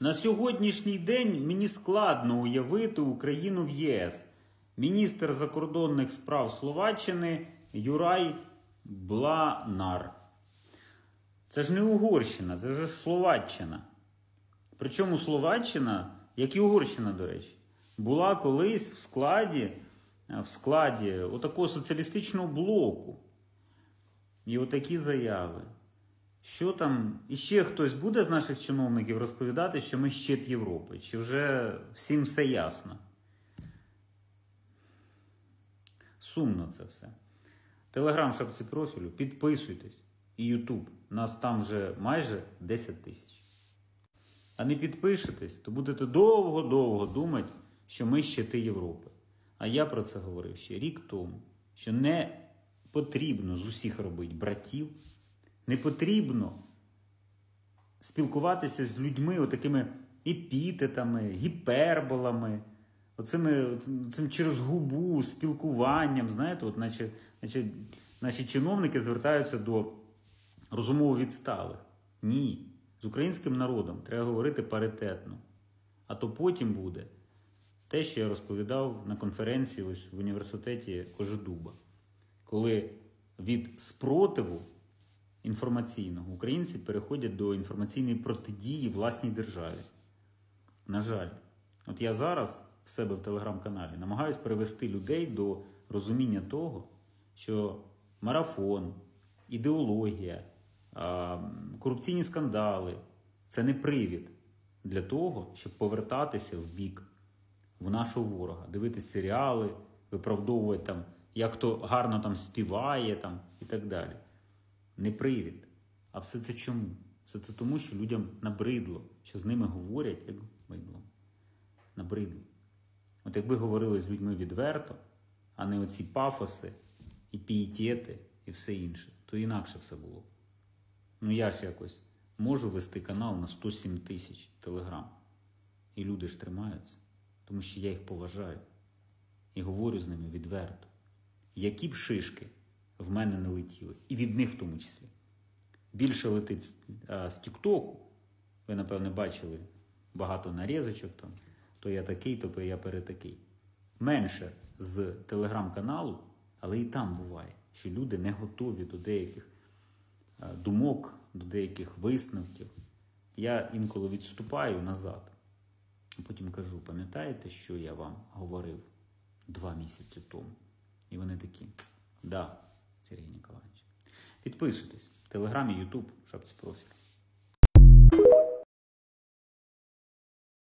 На сьогоднішній день мені складно уявити Україну в ЄС. Міністр закордонних справ Словаччини Юрай Бланар. Це ж не Угорщина, це ж Словаччина. Причому Словаччина, як і Угорщина, до речі, була колись в складі, в складі отакого соціалістичного блоку. І отакі заяви. Що там, і ще хтось буде з наших чиновників розповідати, що ми щит Європи, чи вже всім все ясно? Сумно це все. Телеграм шапці профілю, підписуйтесь. І Ютуб. Нас там вже майже 10 тисяч. А не підпишетесь, то будете довго-довго думати, що ми щити Європи. А я про це говорив ще рік тому, що не потрібно з усіх робити братів, не потрібно спілкуватися з людьми отакими епітетами, гіперболами, оцими, цим через губу, спілкуванням. Знаєте, от наче, наче наші чиновники звертаються до розумово відсталих. Ні. З українським народом треба говорити паритетно. А то потім буде те, що я розповідав на конференції ось в університеті Кожедуба, коли від спротиву інформаційного українці переходять до інформаційної протидії власній державі. На жаль, от я зараз в себе в телеграм-каналі намагаюся привести людей до розуміння того, що марафон, ідеологія, корупційні скандали це не привід для того, щоб повертатися в бік в нашого ворога, дивитися серіали, виправдовувати там, як хто гарно там співає там, і так далі. Не привід. А все це чому? Все це тому, що людям набридло, що з ними говорять, як бидло. Набридло. От якби говорили з людьми відверто, а не оці пафоси і пієтети і все інше, то інакше все було. Ну я ж якось можу вести канал на 107 тисяч телеграм. І люди ж тримаються, тому що я їх поважаю і говорю з ними відверто. Які б шишки в мене не летіли, і від них в тому числі. Більше летить з, а, з Тіктоку. Ви, напевне, бачили багато нарізочок там, то я такий, то я перетакий. Менше з телеграм-каналу, але і там буває, що люди не готові до деяких думок, до деяких висновків. Я інколи відступаю назад. А потім кажу: пам'ятаєте, що я вам говорив два місяці тому? І вони такі, да, Сергій Ніколаєвич. Підписуйтесь в Телеграмі, Ютуб, шапці профіль.